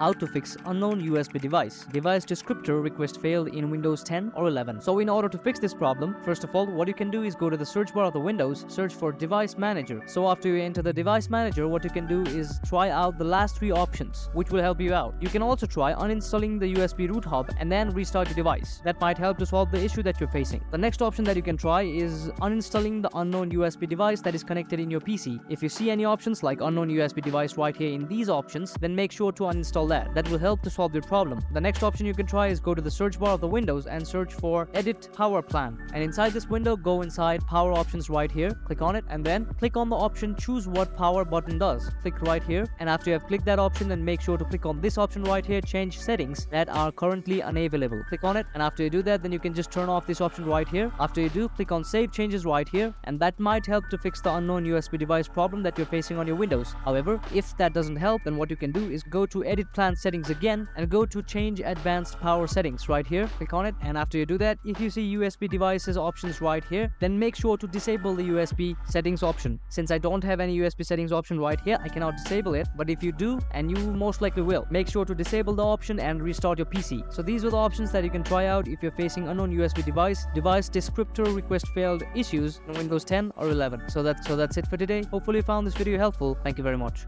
how to fix unknown USB device. Device descriptor request failed in Windows 10 or 11. So in order to fix this problem, first of all, what you can do is go to the search bar of the Windows, search for device manager. So after you enter the device manager, what you can do is try out the last three options, which will help you out. You can also try uninstalling the USB root hub and then restart your device. That might help to solve the issue that you're facing. The next option that you can try is uninstalling the unknown USB device that is connected in your PC. If you see any options like unknown USB device right here in these options, then make sure to uninstall that. That will help to solve your problem. The next option you can try is go to the search bar of the Windows and search for edit power plan. And inside this window, go inside power options right here, click on it and then click on the option choose what power button does. Click right here and after you have clicked that option then make sure to click on this option right here change settings that are currently unavailable. Click on it and after you do that then you can just turn off this option right here. After you do click on save changes right here and that might help to fix the unknown USB device problem that you're facing on your Windows. However, if that doesn't help then what you can do is go to edit plan settings again and go to change advanced power settings right here. Click on it and after you do that if you see USB devices options right here then make sure to disable the USB settings option. Since I don't have any USB settings option right here I cannot disable it but if you do and you most likely will make sure to disable the option and restart your PC. So these are the options that you can try out if you're facing unknown USB device, device descriptor request failed issues in Windows 10 or 11. So that's so that's it for today. Hopefully you found this video helpful. Thank you very much.